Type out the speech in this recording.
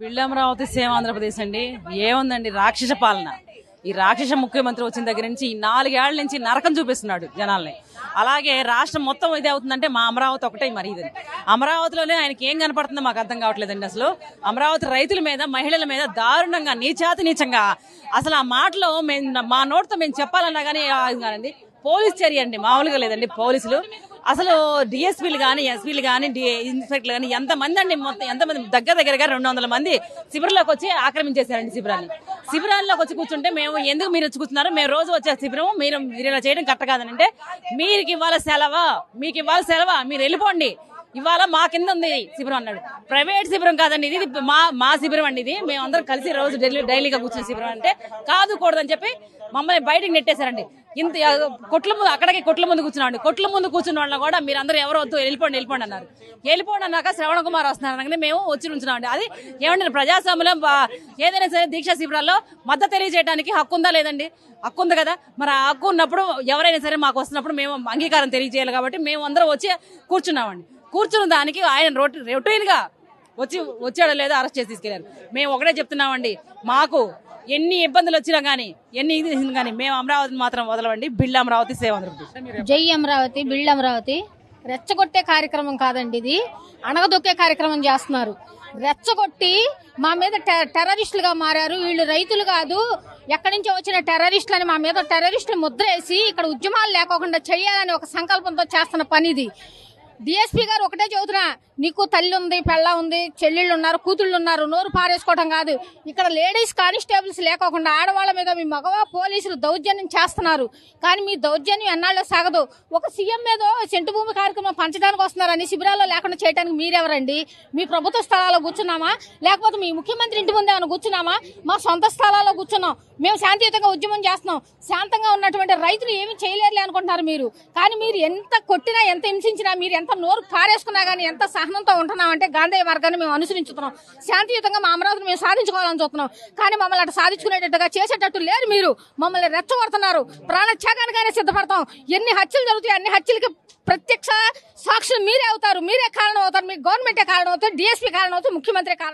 బిళ్ళమరావతి సేవ ఆంధ్రప్రదేశ్ అండి. ఏముందండి రాక్షస పాలన. ఈ రాక్షస ముఖ్యమంత్రి వచ్చిన దగ్గర నుంచి ఈ నాలుగేళ్ళ నుంచి నరకం చూపిస్తున్నాడు జనాల్ని. అలాగే రాష్ట్రం మొత్తం ఇదే అవుతుందంటే మా అమరావతి ఒకటే మరి ఇది అమరావతిలోనే ఆయనకి ఏం కనపడుతుందో మాకు అర్థం కావట్లేదండి అసలు. అమరావతి రైతుల మీద మహిళల మీద దారుణంగా నీచాతి నీచంగా అసలు ఆ మాటలో మేము మా నోటితో మేము చెప్పాలన్నా కానీ కాదండి పోలీస్ చర్య అండి. మామూలుగా లేదండి పోలీసులు. అసలు డిఎస్పీలు కానీ ఎస్పీలు కానీ ఇన్స్పెక్టర్లు కానీ ఎంతమంది అండి మొత్తం ఎంతమంది దగ్గర దగ్గరగా రెండు వందల మంది శిబిరంలోకి వచ్చి ఆక్రమించేశారండి శిబిరాన్ని. శిబిరాల్లోకి వచ్చి కూర్చుంటే మేము ఎందుకు మీరు వచ్చి కూర్చున్నారు? మేము రోజు వచ్చే శిబిరం మీరు మీరు ఇలా చేయడం కరెక్ట్ కాదని అంటే మీకు ఇవ్వాలి సెలవ? మీకు ఇవ్వాలి సెలవా? మీరు వెళ్ళిపోండి. ఇవాళ మా కింద ఉంది శిబిరం అన్నాడు. ప్రైవేట్ శిబిరం కాదండి ఇది మా మా శిబిరం అండి ఇది. మేము కలిసి రోజు డైలీ డైలీగా కూర్చున్న శిబిరం అంటే కాదు కూడదని చెప్పి మమ్మల్ని బయటకు నెట్టేశారండి. ఇంత కొట్ల ముందు అక్కడికి కొట్ల ముందు కూర్చున్నాండి కొట్ల ముందు కూర్చున్న వాళ్ళని కూడా మీరు అందరూ ఎవరు వద్దు వెళ్ళిపోండి వెళ్ళిపోండి అన్నారు. వెళ్ళిపోండి అన్నాక శ్రవణ కుమార్ వస్తున్నారు అనగానే మేము వచ్చి ఉంచున్నామండి అది ఏమంటే ప్రజాస్వామ్యం ఏదైనా సరే దీక్షా శిబిరాల్లో మద్దతు తెలియజేయడానికి హక్కు ఉందా లేదండి? హక్కు ఉంది కదా. మరి ఆ హక్కు ఉన్నప్పుడు ఎవరైనా సరే మాకు వస్తున్నప్పుడు మేము అంగీకారం తెలియజేయాలి కాబట్టి మేము అందరం వచ్చి కూర్చున్నామండి. కూర్చున్న దానికి ఆయన రొటీ రొటీన్గా వచ్చి వచ్చాడో లేదో అరెస్ట్ చేసి తీసుకెళ్ళారు మేము ఒకటే చెప్తున్నామండి మాకు ఎన్ని ఇబ్బందులు వచ్చినా గానీ ఎన్ని ఇది కానీ మేము అమరావతిని మాత్రం వదలవండి బిల్డ్ అమరావతి సేవ జై అమరావతి బిల్డ్ అమరావతి. రెచ్చగొట్టే కార్యక్రమం కాదండి ఇది. అణగదొక్కే కార్యక్రమం చేస్తున్నారు. రెచ్చగొట్టి మా మీద టె- టెర్రరిస్టులుగా మారారు. వీళ్ళు రైతులు కాదు. ఎక్కడి నుంచో వచ్చిన టెర్రరిస్టులు అని మా మీద టెర్రరిస్టులు ముద్ర వేసి ఇక్కడ ఉద్యమాలు లేకోకుండా చేయాలని ఒక సంకల్పంతో చేస్తున్న పని ఇది డిఎస్పీ గారు ఒకటే చదువుతున్నా నీకు తల్లి ఉంది పెళ్ళ ఉంది చెల్లెళ్ళు ఉన్నారు కూతుళ్ళు ఉన్నారు నోరు పారేసుకోవటం కాదు. ఇక్కడ లేడీస్ కానిస్టేబుల్స్ లేకోకుండా ఆడవాళ్ళ మీద మీ మగవా పోలీసులు దౌర్జన్యం చేస్తున్నారు. కానీ మీ దౌర్జన్యం ఎన్నాళ్ళు సాగదు. ఒక సీఎం మీద చెంటు భూమి కార్యక్రమం పంచడానికి వస్తున్నారని శిబిరాల్లో లేకుండా చేయడానికి మీరెవరండి? మీ ప్రభుత్వ స్థలాల్లో కూర్చున్నామా? లేకపోతే మీ ముఖ్యమంత్రి ఇంటి ముందు ఏమైనా కూర్చున్నామా? మా సొంత స్థలాల్లో కూర్చున్నాం. మేము శాంతియుతంగా ఉద్యమం చేస్తున్నాం. శాంతంగా ఉన్నటువంటి రైతులు ఏమి చేయలేరులే అనుకుంటున్నారు మీరు. కానీ మీరు ఎంత కొట్టినా ఎంత హింసించినా మీరు ఎంత నోరు పారేసుకున్నా కానీ ఎంత సహనంతో ఉంటున్నాం అంటే గాంధేయ మార్గాన్ని మేము అనుసరించుతున్నాం. శాంతియుతంగా మా అమరావతిని మేము సాధించుకోవాలని చూస్తున్నాం. కానీ మమ్మల్ని అటు సాధించుకునేటట్టుగా చేసేటట్టు లేరు మీరు. మమ్మల్ని రెచ్చగొడుతున్నారు. ప్రాణత్యాగానికైనా సిద్ధపడతాం. ఎన్ని హత్యలు జరుగుతాయి అన్ని హత్యలకి ప్రత్యక్ష సాక్షులు మీరే అవుతారు. మీరే కారణం అవుతారు మీ గవర్నమెంటే కారణం అవుతారు డిఎస్పీ కారణం అవుతారు ముఖ్యమంత్రి కారణం